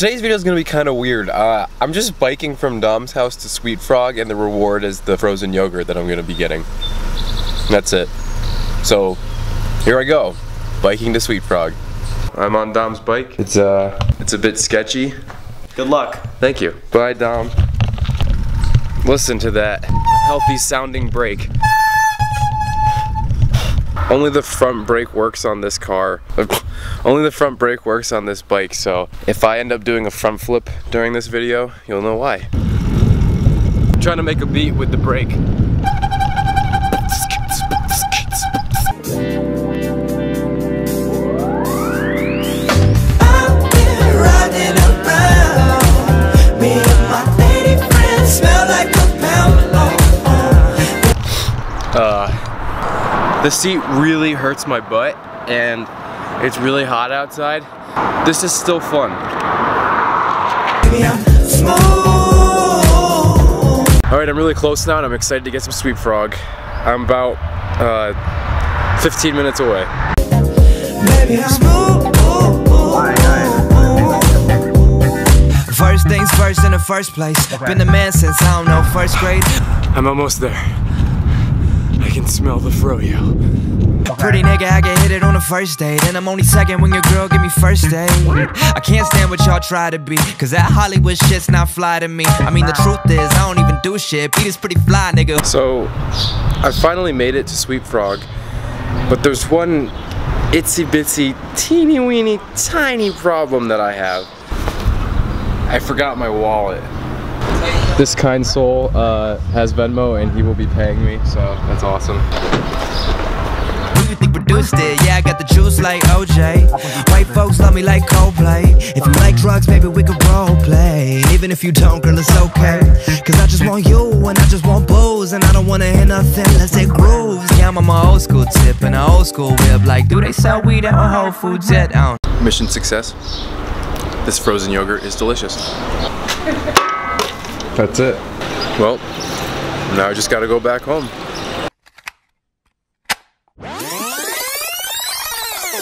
today's video is gonna be kind of weird. Uh, I'm just biking from Dom's house to Sweet Frog, and the reward is the frozen yogurt that I'm gonna be getting. That's it. So here I go, biking to Sweet Frog. I'm on Dom's bike. It's uh, it's a bit sketchy. Good luck. Thank you. Bye, Dom. Listen to that healthy sounding brake. Only the front brake works on this car. Only the front brake works on this bike, so if I end up doing a front flip during this video, you'll know why. I'm trying to make a beat with the brake. Uh, the seat really hurts my butt and it's really hot outside. This is still fun. Alright, I'm really close now and I'm excited to get some Sweet Frog. I'm about uh, 15 minutes away. First things first in the first place. Been a man since I don't know first grade. I'm almost there. I can smell the froyo. Pretty nigga, I get hit it on the first date. And I'm only second when your girl give me first date. I can't stand what y'all try to be. Cause that Hollywood shit's not fly to me. I mean, the truth is, I don't even do shit. Beat is pretty fly, nigga. So, I finally made it to Sweet Frog. But there's one itsy bitsy, teeny weeny, tiny problem that I have. I forgot my wallet. This kind soul uh, has Venmo and he will be paying me, so that's awesome. Who you think produced it? Yeah, I got the juice like OJ. White folks love me like Coldplay. If you like drugs, maybe we could role play. Even if you don't, girl, it's okay. Cause I just want you and I just want booze. And I don't wanna hear nothing unless it grooves. Yeah, I'm on my old school tip and an old school whip. Like, do they sell weed at a Whole Foods yet? I don't Mission success. This frozen yogurt is delicious. That's it. Well, now I just gotta go back home.